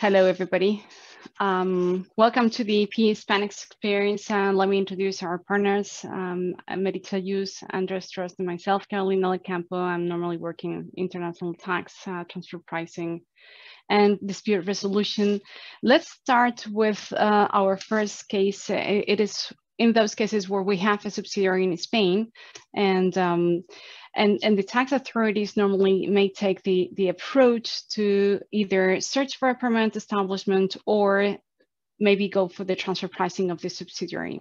Hello, everybody. Um, welcome to the PE Spanish experience. And let me introduce our partners, um, Medical Use, Andreas Trost, and myself, Carolina del Campo. I'm normally working in international tax, uh, transfer pricing, and dispute resolution. Let's start with uh, our first case. It is in those cases where we have a subsidiary in Spain and um, and, and the tax authorities normally may take the, the approach to either search for a permanent establishment or maybe go for the transfer pricing of the subsidiary.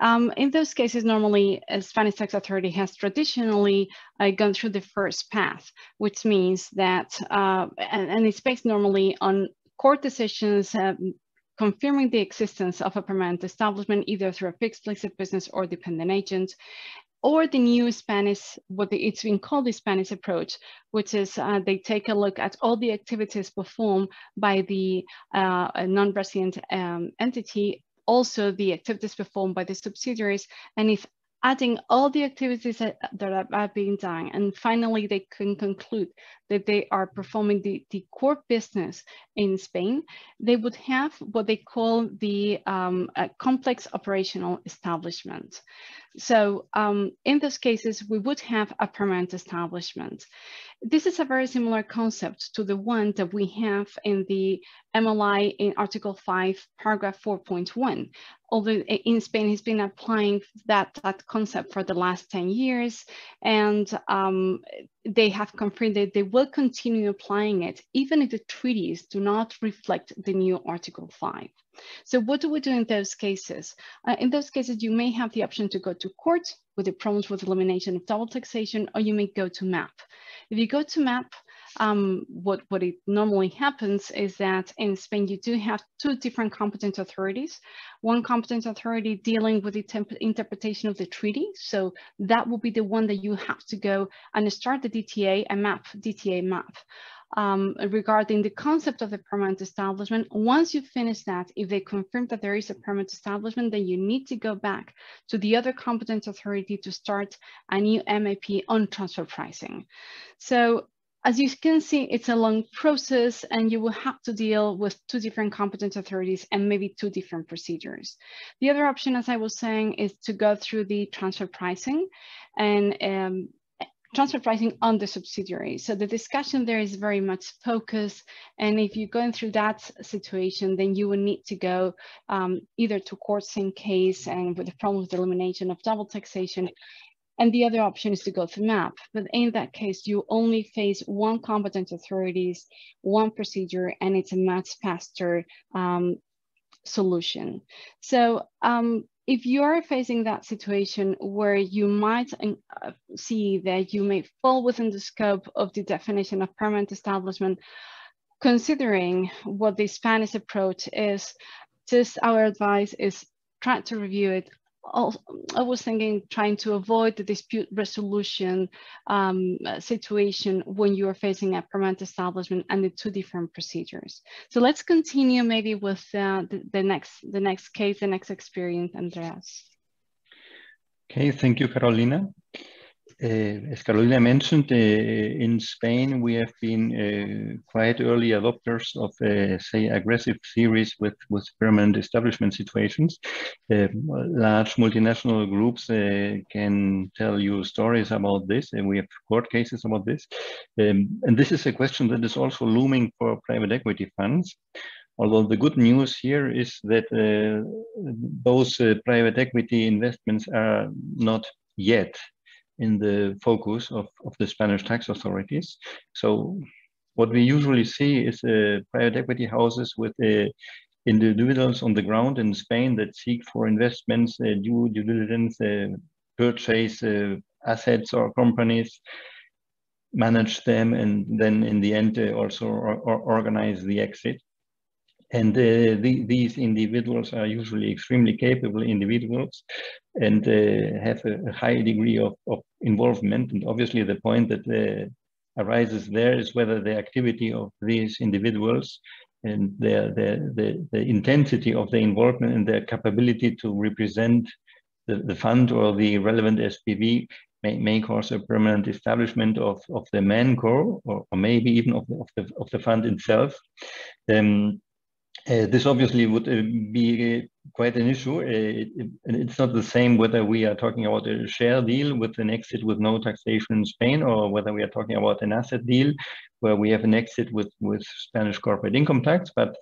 Um, in those cases, normally a Spanish tax authority has traditionally uh, gone through the first path, which means that, uh, and, and, it's based normally on court decisions um, confirming the existence of a permanent establishment either through a fixed place of business or dependent agent, or the new Spanish, what it's been called the Spanish approach, which is uh, they take a look at all the activities performed by the uh, non-resident um, entity, also the activities performed by the subsidiaries, and if adding all the activities that, that are being done. And finally, they can conclude that they are performing the, the core business in Spain, they would have what they call the um, complex operational establishment. So um, in those cases, we would have a permanent establishment. This is a very similar concept to the one that we have in the MLI in Article 5, paragraph 4.1. Although in Spain, he's been applying that, that concept for the last 10 years, and um, they have confirmed that they will continue applying it, even if the treaties do not reflect the new Article 5. So what do we do in those cases? Uh, in those cases, you may have the option to go to court with the problems with elimination of double taxation, or you may go to MAP. If you go to MAP, um, what, what it normally happens is that in Spain, you do have two different competent authorities. One competent authority dealing with the interpretation of the treaty. So that will be the one that you have to go and start the DTA and map, DTA map. Um, regarding the concept of the permanent establishment. Once you finish that, if they confirm that there is a permanent establishment, then you need to go back to the other competent authority to start a new MAP on transfer pricing. So as you can see, it's a long process and you will have to deal with two different competent authorities and maybe two different procedures. The other option, as I was saying, is to go through the transfer pricing and um, transfer pricing on the subsidiary. So the discussion there is very much focused. And if you're going through that situation, then you will need to go um, either to court in case and with the problem with the elimination of double taxation and the other option is to go to MAP. But in that case, you only face one competent authorities, one procedure, and it's a much faster um, solution. So um, if you're facing that situation where you might uh, see that you may fall within the scope of the definition of permanent establishment, considering what the Spanish approach is, just our advice is try to review it I was thinking trying to avoid the dispute resolution um, situation when you are facing a permanent establishment and the two different procedures. So let's continue maybe with uh, the, the, next the next case, the next experience, Andreas. Okay, thank you, Carolina. Uh, as Carolina mentioned, uh, in Spain, we have been uh, quite early adopters of, say, aggressive theories with, with permanent establishment situations. large multinational groups can tell you stories about this, and we have court cases about this. Um, and this is a question that is also looming for private equity funds. Although the good news here is that uh, those uh, private equity investments are not yet in the focus of, of the Spanish tax authorities. So what we usually see is uh, private equity houses with uh, individuals on the ground in Spain that seek for investments, uh, due due diligence, uh, purchase uh, assets or companies, manage them, and then in the end uh, also or, or organize the exit. And the, these individuals are usually extremely capable individuals and uh, have a, a, high degree of, of involvement. And obviously the point that uh, arises there is whether the activity of these individuals and their, their, the, the intensity of the involvement and their capability to represent the, the fund or the relevant SPV may, may cause a permanent establishment of, of the ManCo or, or maybe even of the, of the, of the fund itself. Um, uh, this obviously would uh, be uh, quite an issue. Uh, it, it, it's not the same whether we are talking about a share deal with an exit with no taxation in Spain or whether we are talking about an asset deal where we have an exit with, with Spanish corporate income tax. But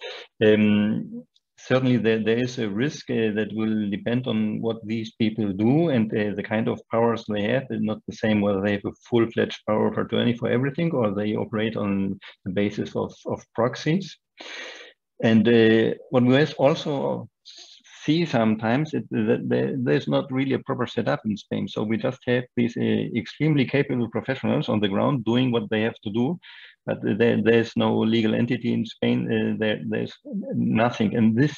um, certainly there, there is a risk uh, that will depend on what these people do and the kind of powers they have. It's not the same whether they have a full-fledged power of attorney for everything or they operate on the basis of, of proxies. And uh, what we also see sometimes is that there's not really a proper setup in Spain. So we just have these uh, extremely capable professionals on the ground doing what they have to do, but there, there's no legal entity in Spain. Uh, there, there's nothing, and this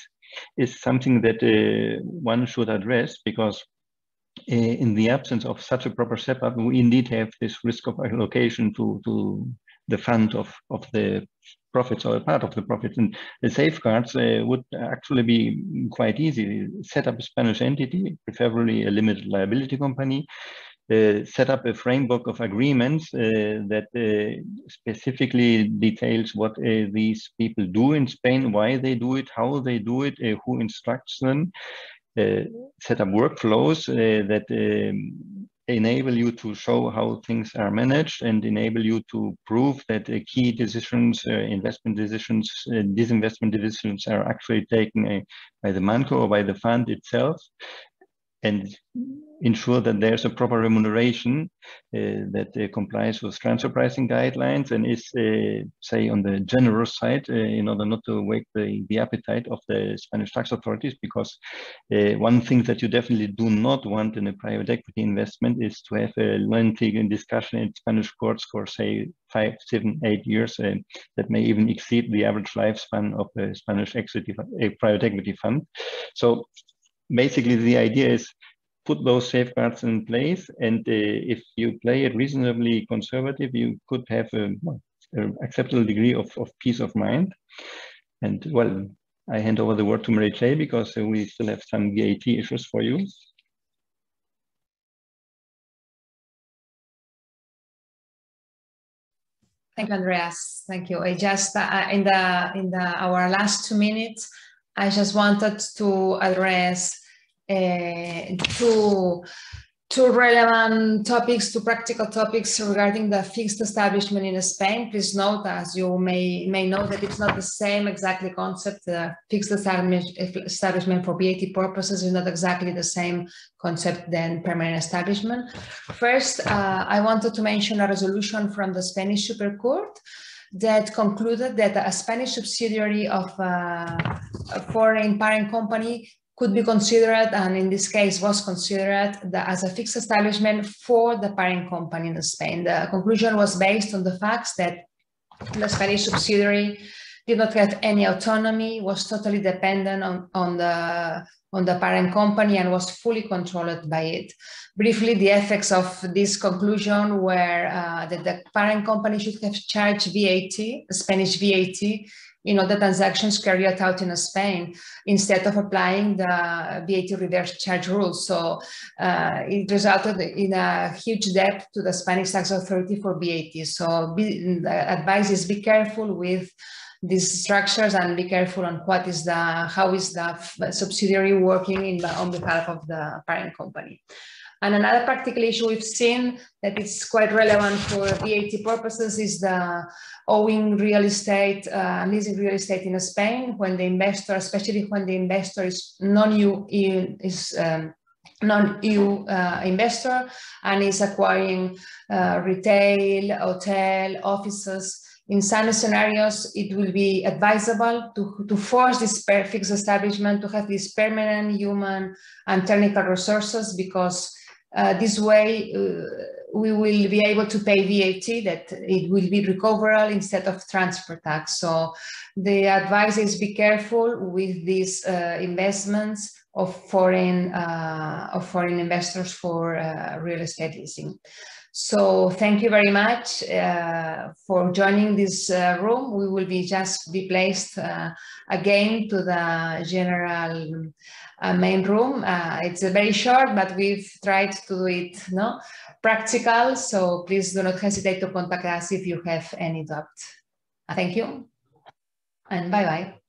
is something that uh, one should address because uh, in the absence of such a proper setup, we indeed have this risk of allocation to to the fund of of the profits or a part of the profits. And the safeguards uh, would actually be quite easy. Set up a Spanish entity, preferably a limited liability company, uh, set up a framework of agreements uh, that uh, specifically details what uh, these people do in Spain, why they do it, how they do it, uh, who instructs them, set up workflows that um, enable you to show how things are managed and enable you to prove that uh, key decisions, uh, investment decisions, uh, disinvestment decisions are actually taken uh, by the ManCo or by the fund itself and ensure that there's a proper remuneration uh, that uh, complies with transfer pricing guidelines and is, uh, say, on the generous side uh, in order not to wake the, the appetite of the Spanish tax authorities. Because uh, one thing that you definitely do not want in a private equity investment is to have a lengthy discussion in Spanish courts for, say, five, seven, eight years uh, that may even exceed the average lifespan of a Spanish equity, a private equity fund. So basically the idea is put those safeguards in place and uh, if you play it reasonably conservative you could have a, a, acceptable degree of, of peace of mind and well i hand over the word to mary clay because uh, we still have some vat issues for you Thank you, Andreas. Thank you. I just uh, in the in the our last two minutes, I just wanted to address uh, two, two relevant topics, two practical topics regarding the fixed establishment in Spain. Please note, as you may, may know, that it's not the same exactly concept. The fixed establishment for VAT purposes is not exactly the same concept than permanent establishment. First, uh, I wanted to mention a resolution from the Spanish Super Court that concluded that a Spanish subsidiary of uh, a foreign parent company could be considered, and in this case was considered the, as a fixed establishment for the parent company in Spain. The conclusion was based on the facts that the Spanish subsidiary did not have any autonomy, was totally dependent on, on, the, on the parent company and was fully controlled by it. Briefly, the effects of this conclusion were uh, that the parent company should have charged VAT, Spanish VAT, in all the transactions carried out in Spain instead of applying the VAT reverse charge rules. So uh, it resulted in a huge debt to the Spanish tax authority for VAT. So be, advice is be careful with these structures and be careful on what is the, how is the subsidiary working in on behalf of the parent company. And another practical issue we've seen that is quite relevant for VAT purposes is the owing real estate, uh, leasing real estate in Spain when the investor, especially when the investor is non-EU is um, non-EU uh, investor and is acquiring uh, retail, hotel, offices. In some scenarios, it will be advisable to, to force this fixed establishment to have these permanent human and technical resources because uh, this way, uh, we will be able to pay VAT that it will be recoverable instead of transfer tax. So the advice is be careful with these uh, investments of foreign uh, of foreign investors for uh, real estate leasing. So thank you very much uh, for joining this uh, room. We will be just be placed uh, again to the general uh, main room. Uh, it's very short, but we've tried to do it no practical. So please do not hesitate to contact us if you have any doubt. Thank you and bye-bye.